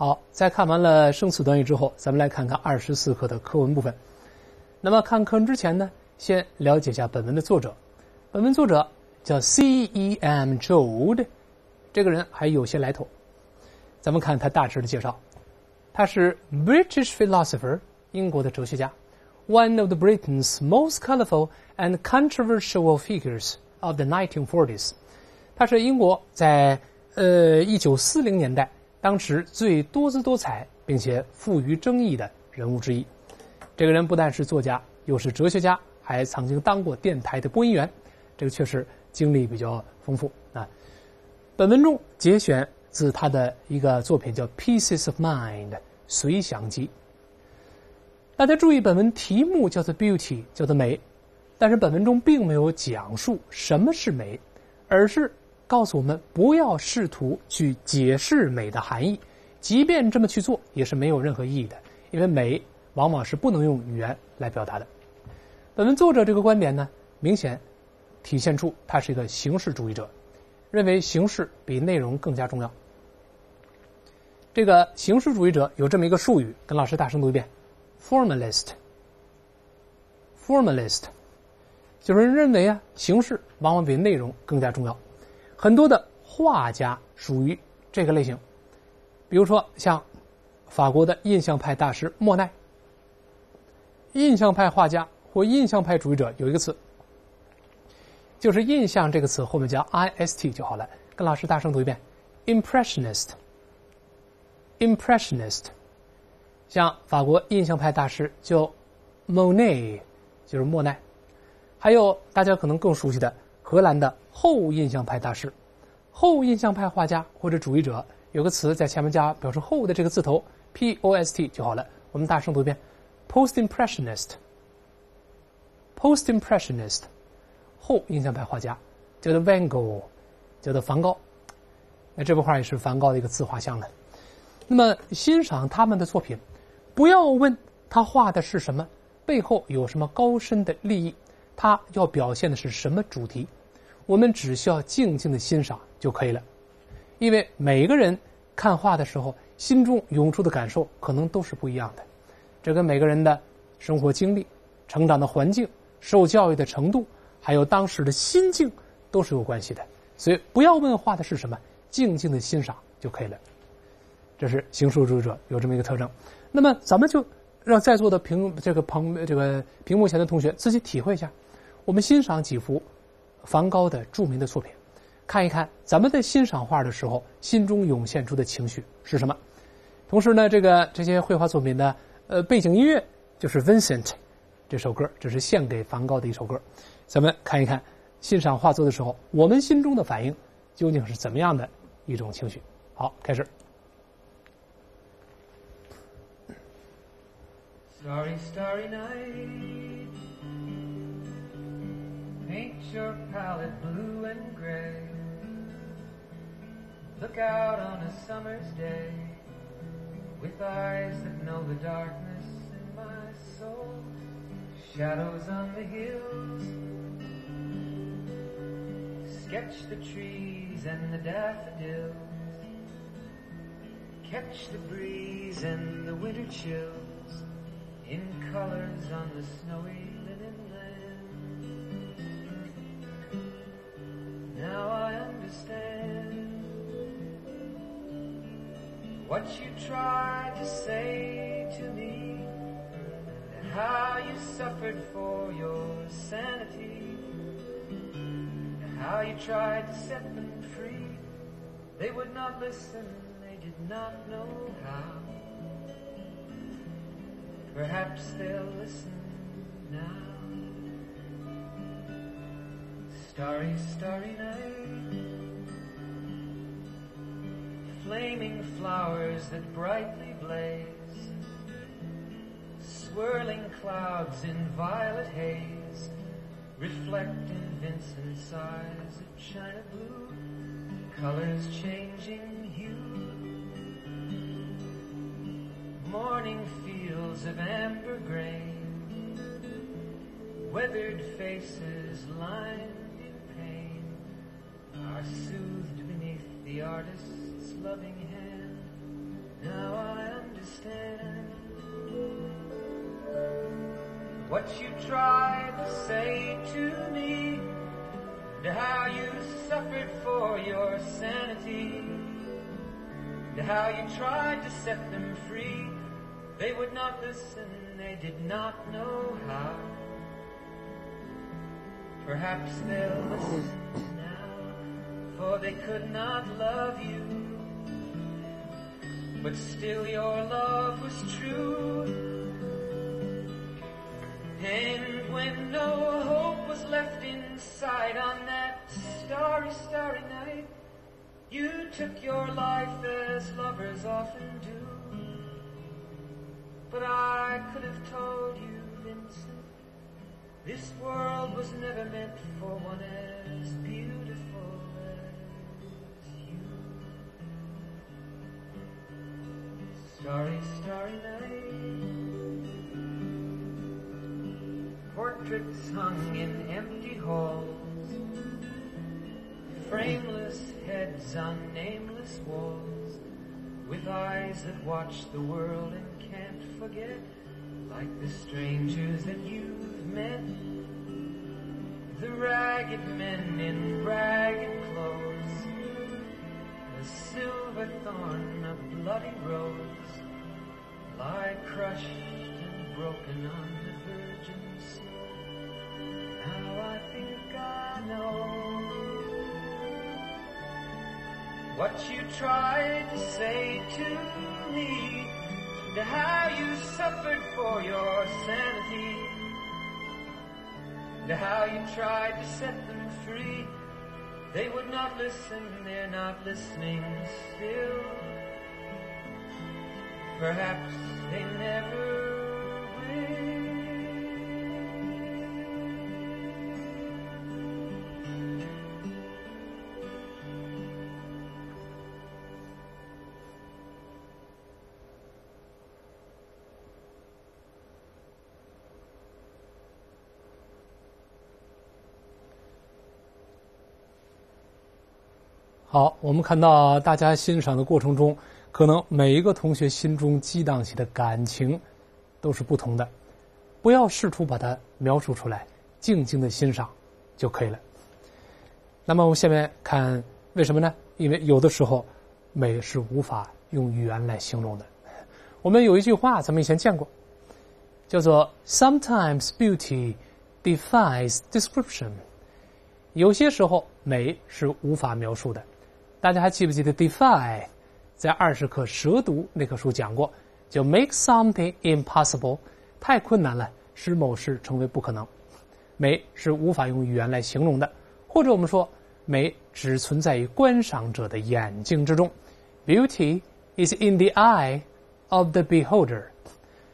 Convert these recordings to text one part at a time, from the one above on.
好，在看完了生词短语之后，咱们来看看二十四课的课文部分。那么看课文之前呢，先了解一下本文的作者。本文作者叫 C.E.M. Joad，这个人还有些来头。咱们看他大致的介绍。他是 British philosopher，英国的哲学家，one of the Britain's most colorful and controversial figures of the 1940s。他是英国在呃一九四零年代当时最多姿多彩并且富于争议的人物之一。这个人不但是作家，又是哲学家，还曾经当过电台的播音员，这个确实经历比较丰富啊。本文中节选。自他的一个作品叫《Pieces of Mind》随想集。大家注意，本文题目叫做 “Beauty”，叫做美，但是本文中并没有讲述什么是美，而是告诉我们不要试图去解释美的含义，即便这么去做也是没有任何意义的，因为美往往是不能用语言来表达的。本文作者这个观点呢，明显体现出他是一个形式主义者，认为形式比内容更加重要。这个形式主义者有这么一个术语，跟老师大声读一遍：formalist。formalist 就是认为啊，形式往往比内容更加重要。很多的画家属于这个类型，比如说像法国的印象派大师莫奈。印象派画家或印象派主义者有一个词，就是“印象”这个词后面加 “ist” 就好了。跟老师大声读一遍：impressionist。Impressionist，像法国印象派大师叫 Monet，就是莫奈，还有大家可能更熟悉的荷兰的后印象派大师，后印象派画家或者主义者，有个词在前面加表示后的这个字头 P-O-S-T 就好了。我们大声读一遍：Post-Impressionist，Post-Impressionist，后印象派画家叫做 Van Gogh，叫做梵高。那这幅画也是梵高的一个自画像了。那么欣赏他们的作品，不要问他画的是什么，背后有什么高深的利益，他要表现的是什么主题，我们只需要静静的欣赏就可以了。因为每个人看画的时候，心中涌出的感受可能都是不一样的，这跟每个人的生活经历、成长的环境、受教育的程度，还有当时的心境都是有关系的。所以不要问画的是什么，静静的欣赏就可以了。这是行书主义者有这么一个特征，那么咱们就让在座的屏这个旁这个屏幕前的同学自己体会一下，我们欣赏几幅梵高的著名的作品，看一看咱们在欣赏画的时候心中涌现出的情绪是什么。同时呢，这个这些绘画作品的呃背景音乐就是《Vincent》这首歌，这是献给梵高的一首歌。咱们看一看欣赏画作的时候，我们心中的反应究竟是怎么样的一种情绪？好，开始。Starry, starry night. Paint your palette blue and gray. Look out on a summer's day with eyes that know the darkness in my soul. Shadows on the hills. Sketch the trees and the daffodils. Catch the breeze and the winter chills in colors on the snowy Now I understand what you tried to say to me, and how you suffered for your sanity, and how you tried to set them free. They would not listen, they did not know how. Perhaps they'll listen now. Starry, starry night. Flaming flowers that brightly blaze. Swirling clouds in violet haze. Reflect in Vincent's eyes of china blue. Colors changing hue. Morning fields of amber grain, weathered faces lined are soothed beneath the artist's loving hand. Now I understand what you tried to say to me, and how you suffered for your sanity, and how you tried to set them free. They would not listen, they did not know how. Perhaps they'll listen for they could not love you. But still your love was true. And when no hope was left inside on that starry, starry night, you took your life as lovers often do. But I could have told you, Vincent, this world was never meant for one as beautiful Starry, starry night. Portraits hung in empty halls. Frameless heads on nameless walls. With eyes that watch the world and can't forget. Like the strangers that you've met. The ragged men in ragged clothes. The silver thorn, a bloody rose, lie crushed and broken on the virgin snow. Now I think I know what you tried to say to me, and how you suffered for your sanity, and how you tried to set them free. They would not listen, they're not listening still. “好，我们看到大家欣赏的过程中，可能每一个同学心中激荡起的感情都是不同的。不要试图把它描述出来，静静的欣赏就可以了。那么我们下面看为什么呢？因为有的时候美是无法用语言来形容的。我们有一句话，咱们以前见过，叫做 “Sometimes beauty defies description”。有些时候美是无法描述的。大家还记不记得 “defy” 在二十课蛇毒那课书讲过，就 “make something impossible”，太困难了，使某事成为不可能。美是无法用语言来形容的，或者我们说，美只存在于观赏者的眼睛之中。Beauty is in the eye of the beholder。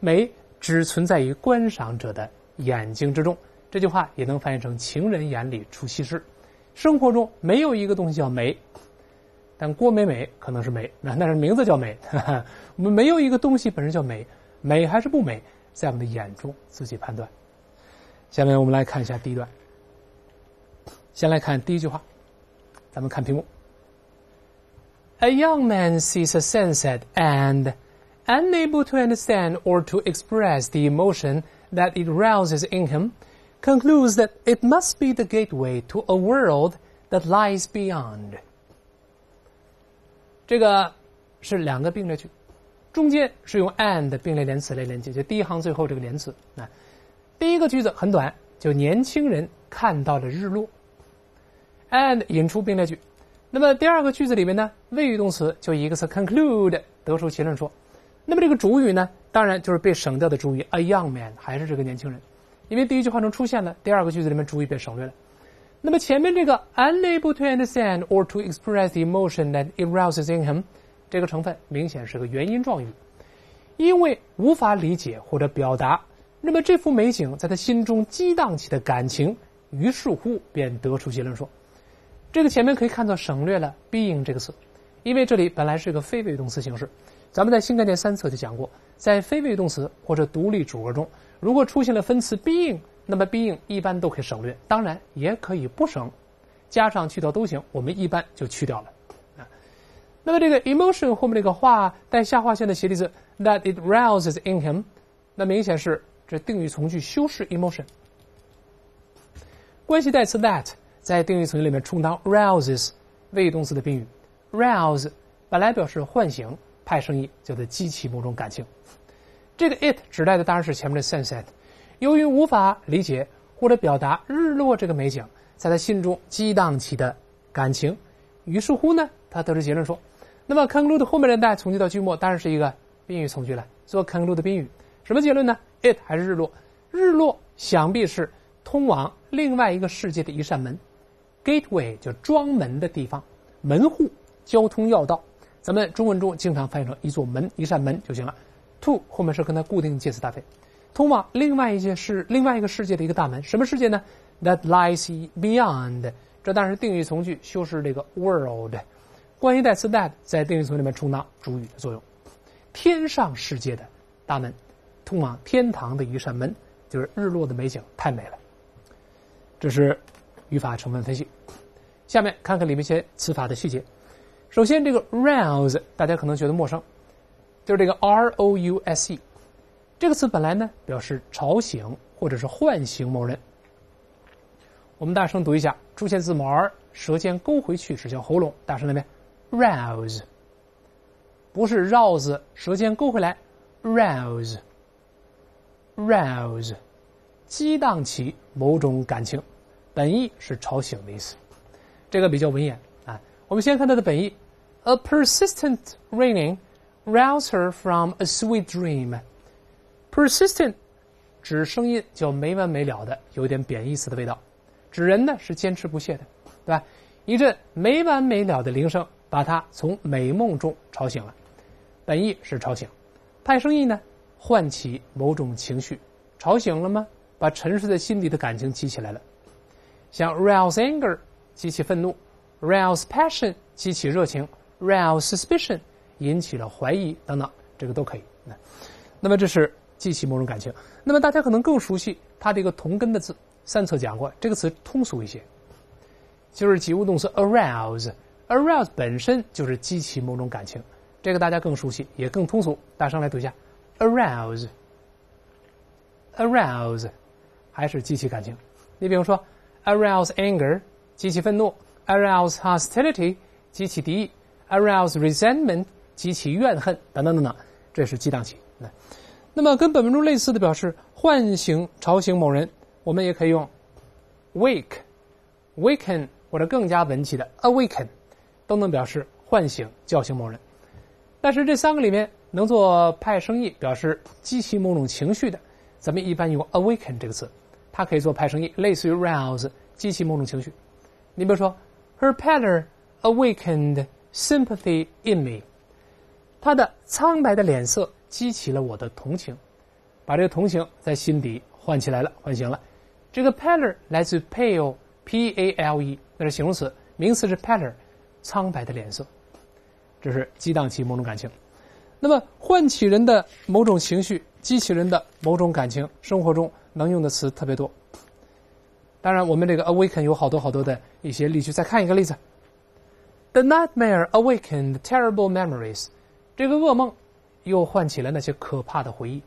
美只存在于观赏者的眼睛之中。这句话也能翻译成“情人眼里出西施”。生活中没有一个东西叫美，但郭美美可能是美，那那是名字叫美。我们没有一个东西本身叫美，美还是不美，在我们的眼中自己判断。下面我们来看一下第一段。先来看第一句话，咱们看屏幕。A young man sees a sunset and, unable to understand or to express the emotion that it rouses in him, concludes that it must be the gateway to a world that lies beyond. 这个是两个并列句，中间是用 and 并列连词来连接，就第一行最后这个连词。啊，第一个句子很短，就年轻人看到了日落，and 引出并列句。那么第二个句子里面呢，谓语动词就一个词 conclude 得出结论说。那么这个主语呢，当然就是被省掉的主语 a young man，还是这个年轻人。因为第一句话中出现了，第二个句子里面主语被省略了。那么前面这个 unable to understand or to express the emotion that arouses in him，这个成分明显是个原因状语，因为无法理解或者表达，那么这幅美景在他心中激荡起的感情，于是乎便得出结论说，这个前面可以看作省略了 being 这个词，因为这里本来是一个非谓语动词形式。咱们在新概念三册就讲过，在非谓语动词或者独立主格中，如果出现了分词 being，那么 being 一般都可以省略，当然也可以不省，加上去掉都行。我们一般就去掉了啊。那么这个 emotion 后面这个画带下划线的斜体字 that it rouses in him，那明显是这定语从句修饰 emotion。关系代词 that 在定语从句里面充当 rouses 谓语动词的宾语，rouse 本来表示唤醒，派生意就得激起某种感情。这个 it 指代的当然是前面的 sunset。由于无法理解或者表达日落这个美景在他心中激荡起的感情，于是乎呢，他得出结论说，那么 conclude 后面的带从句到句末当然是一个宾语从句了，做 conclude 的宾语。什么结论呢？it 还是日落？日落想必是通往另外一个世界的一扇门，gateway 就装门的地方。门户、交通要道，咱们中文中经常翻译成一座门、一扇门就行了。to 后面是跟它固定介词搭配，通往另外一件事、另外一个世界的一个大门。什么世界呢？That lies beyond。这当然是定语从句修饰这个 world。关系代词 that 在定语从句里面充当主语的作用。天上世界的大门，通往天堂的一扇门，就是日落的美景，太美了。这是语法成分分析。下面看看里面一些词法的细节。首先，这个 rouse 大家可能觉得陌生，就是这个 r o u s e 这个词本来呢表示吵醒或者是唤醒某人。我们大声读一下，出现字母 r，舌尖勾回去指向喉咙，大声来没？rouse 不是绕子，舌尖勾回来，rouse rouse 激荡起某种感情，本意是吵醒的意思。这个比较文言啊。我们先看它的本意：A persistent raining roused her from a sweet dream。Persistent 指声音叫没完没了的，有点贬义词的味道。指人呢是坚持不懈的，对吧？一阵没完没了的铃声把他从美梦中吵醒了。本意是吵醒，派生意呢唤起某种情绪，吵醒了吗？把沉睡在心底的感情激起来了，像 rouse anger。激起愤怒，rouse passion；激起热情，rouse suspicion；引起了怀疑等等，这个都可以。那，那么这是激起某种感情。那么大家可能更熟悉它这个同根的字，三册讲过，这个词通俗一些，就是及物动词 arouse。arouse 本身就是激起某种感情，这个大家更熟悉，也更通俗。大声来读一下，arouse，arouse，还是激起感情。你比如说，arouse anger。激起愤怒，arouse hostility；激起敌意，arouse resentment；激起怨恨，等等等等，这是激荡起。那么跟本文中类似的表示唤醒、吵醒某人，我们也可以用 wake，waken 或者更加文气的 awaken，都能表示唤醒、叫醒某人。但是这三个里面能做派生意表示激起某种情绪的，咱们一般用 awaken 这个词，它可以做派生意，类似于 rouse，激起某种情绪。你比如说，Her pallor awakened sympathy in me。她的苍白的脸色激起了我的同情，把这个同情在心底唤起来了，唤醒了。这个 pallor 来自 pale，p-a-l-e，那是形容词，名词是 pallor，苍白的脸色。这是激荡起某种感情。那么唤起人的某种情绪，激起人的某种感情，生活中能用的词特别多。当然，我们这个 awaken 有好多好多的一些例句。再看一个例子：The nightmare awakened terrible memories。这个噩梦又唤起了那些可怕的回忆。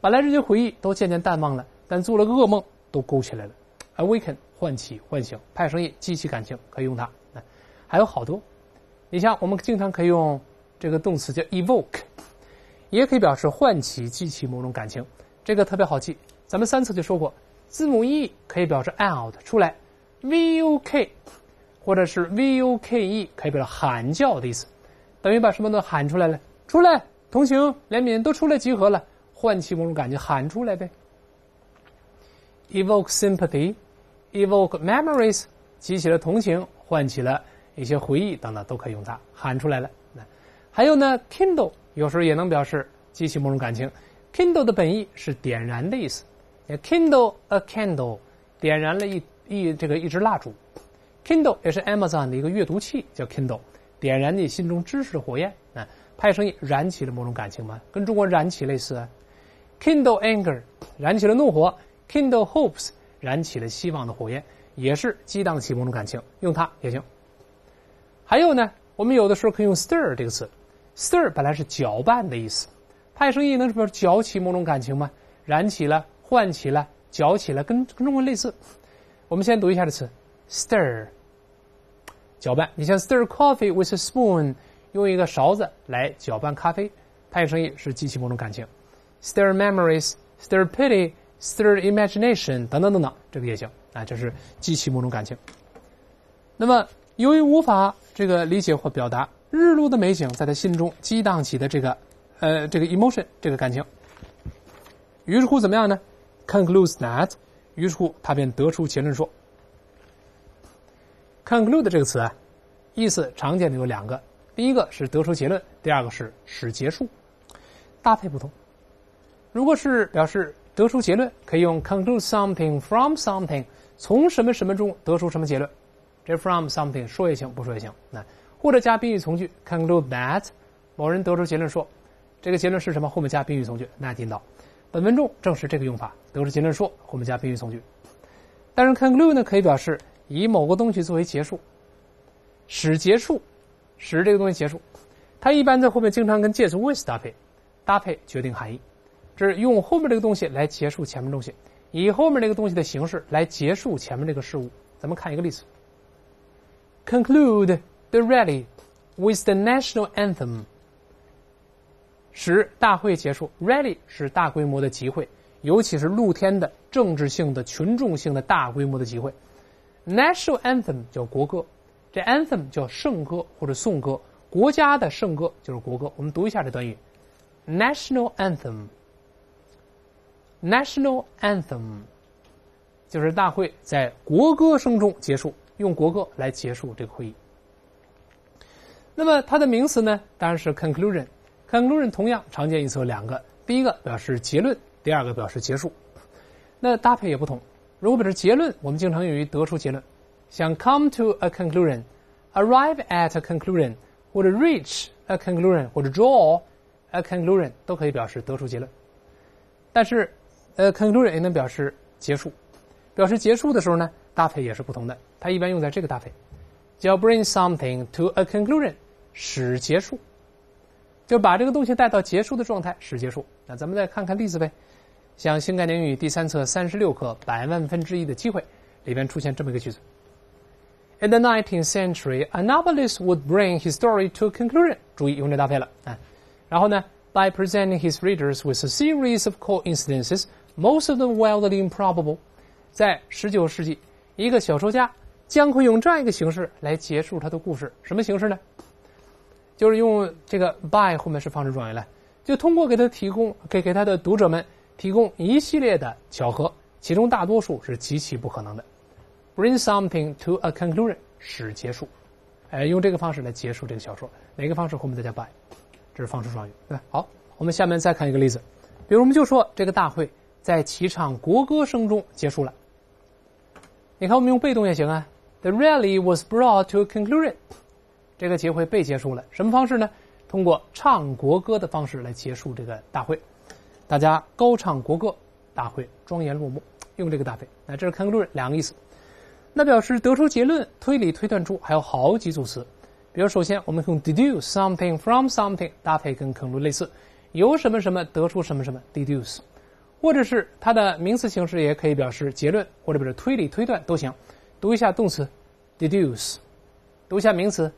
本来这些回忆都渐渐淡忘了，但做了个噩梦都勾起来了。awaken 唤起、唤醒，派生意激起感情，可以用它。还有好多，你像我们经常可以用这个动词叫 evoke，也可以表示唤起、激起某种感情。这个特别好记，咱们三次就说过。字母 e 可以表示 out 出来，v u k 或者是 v u k e 可以表示喊叫的意思，等于把什么都喊出来了，出来，同情、怜悯都出来集合了，唤起某种感觉，喊出来呗。evoke sympathy，evoke memories，激起了同情，唤起了一些回忆等等，都可以用它喊出来了。那还有呢，kindle 有时候也能表示激起某种感情，kindle 的本意是点燃的意思。Kindle a candle，点燃了一一这个一支蜡烛。Kindle 也是 Amazon 的一个阅读器，叫 Kindle，点燃你心中知识的火焰啊，派生意燃起了某种感情吗？跟中国燃起类似。Kindle anger，燃起了怒火。Kindle hopes，燃起了希望的火焰，也是激荡起某种感情，用它也行。还有呢，我们有的时候可以用 stir 这个词，stir 本来是搅拌的意思，派生意能是不是搅起某种感情吗？燃起了、唤起了、搅起了，跟跟中文类似。我们先读一下这词：stir，搅拌。你像 stir coffee with a spoon，用一个勺子来搅拌咖啡，它也声音是激起某种感情。stir memories，stir pity，stir imagination，等等等等，这个也行啊，这是激起某种感情。那么，由于无法这个理解或表达日落的美景在他心中激荡起的这个呃这个 emotion 这个感情，于是乎怎么样呢？concludes that，于是乎他便得出结论说，conclude 这个词啊，意思常见的有两个，第一个是得出结论，第二个是使结束，搭配不同。如果是表示得出结论，可以用 conclude something from something，从什么什么中得出什么结论，这 from something 说也行，不说也行。那或者加宾语从句 conclude that，某人得出结论说，这个结论是什么？后面加宾语从句，那引导。本文中正是这个用法，得出结论说，后面加宾语从句。但是 conclude 呢，可以表示以某个东西作为结束，使结束，使这个东西结束。它一般在后面经常跟介词 with 搭配，搭配决定含义。这是用后面这个东西来结束前面东西，以后面这个东西的形式来结束前面这个事物。咱们看一个例子：conclude the rally with the national anthem。使大会结束，rally 是大规模的集会，尤其是露天的政治性的、群众性的大规模的集会。national anthem 叫国歌，这 anthem 叫圣歌或者颂歌，国家的圣歌就是国歌。我们读一下这短语：national anthem。national anthem 就是大会在国歌声中结束，用国歌来结束这个会议。那么它的名词呢，当然是 conclusion。conclusion 同样常见意思有两个，第一个表示结论，第二个表示结束。那搭配也不同。如果表示结论，我们经常用于得出结论，像 come to a conclusion、arrive at a conclusion，或者 reach a conclusion，或者 draw a conclusion，都可以表示得出结论。但是，呃，conclusion 也能表示结束。表示结束的时候呢，搭配也是不同的。它一般用在这个搭配，叫 bring something to a conclusion，使结束。就把这个东西带到结束的状态，使结束。那咱们再看看例子呗，像新概念英语第三册三十六课百万分之一的机会里边出现这么一个句子：In the nineteenth century, a novelist would bring his story to conclusion。注意用这搭配了啊。然后呢，by presenting his readers with a series of coincidences, most of them wildly improbable。在十九世纪，一个小说家将会用这样一个形式来结束他的故事。什么形式呢？就是用这个 by 后面是方式状语来，就通过给他提供给给他的读者们提供一系列的巧合，其中大多数是极其不可能的。Bring something to a conclusion 使结束，哎，用这个方式来结束这个小说。哪个方式后面再加 by，这是方式状语，对吧？好，我们下面再看一个例子，比如我们就说这个大会在齐唱国歌声中结束了。你看我们用被动也行啊，The rally was brought to a conclusion。这个集会被结束了，什么方式呢？通过唱国歌的方式来结束这个大会，大家高唱国歌，大会庄严落幕，用这个搭配。那这是 conclusion 两个意思。那表示得出结论、推理推断出，还有好几组词。比如，首先我们用 deduce something from something 搭配，跟 conclude 类似，由什么什么得出什么什么 deduce，或者是它的名词形式也可以表示结论，或者表示推理推断都行。读一下动词 deduce，读一下名词。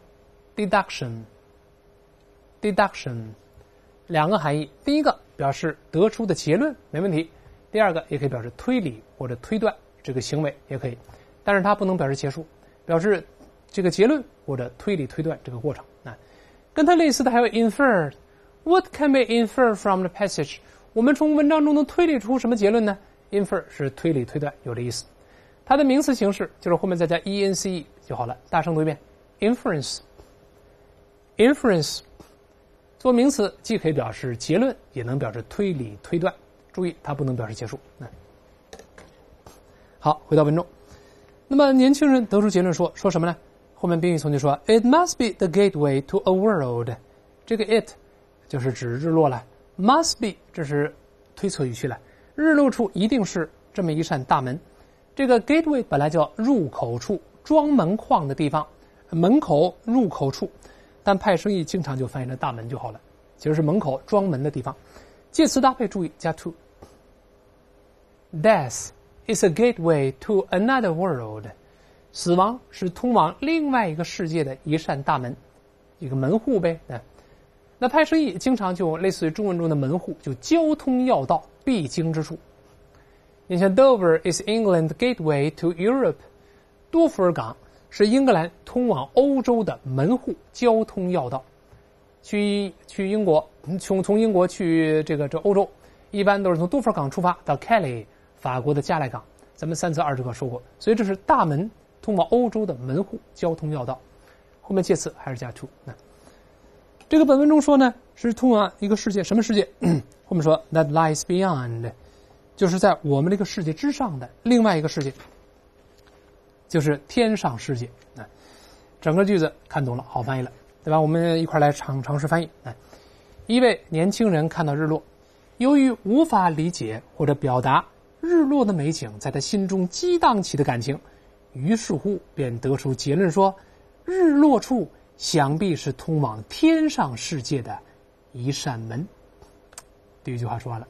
deduction，deduction，两个含义。第一个表示得出的结论没问题，第二个也可以表示推理或者推断这个行为也可以，但是它不能表示结束，表示这个结论或者推理推断这个过程啊。跟它类似的还有 infer。What can be inferred from the passage？我们从文章中能推理出什么结论呢？infer 是推理推断，有这意思。它的名词形式就是后面再加 e n c e 就好了。大声读一遍：inference。Inference 做名词，既可以表示结论，也能表示推理推断。注意，它不能表示结束。嗯，好，回到文中。那么年轻人得出结论说说什么呢？后面宾语从句说：“It must be the gateway to a world。”这个 “it” 就是指日落了，“must be” 这是推测语气了。日落处一定是这么一扇大门。这个 gateway 本来叫入口处、装门框的地方，门口、入口处。但派生意经常就翻译成大门就好了，其实是门口装门的地方。介词搭配注意加 to。Death It's a gateway to another world。死亡是通往另外一个世界的一扇大门，一个门户呗。那，那派生义经常就类似于中文中的门户，就交通要道、必经之处。你像 Dover is England gateway to Europe，多福尔港是英格兰通往欧洲的门户、交通要道。去去英国，从从英国去这个这欧洲，一般都是从多福尔港出发到 Calais，法国的加莱港。咱们三次二十课说过，所以这是大门，通往欧洲的门户、交通要道。后面介词还是加 to。那这个本文中说呢，是通往一个世界，什么世界？后面说 that lies beyond，就是在我们这个世界之上的另外一个世界，就是天上世界。啊，整个句子看懂了，好翻译了。对吧？我们一块来尝尝试翻译。来，一位年轻人看到日落，由于无法理解或者表达日落的美景在他心中激荡起的感情，于是乎便得出结论说：日落处想必是通往天上世界的一扇门。第一句话说完了。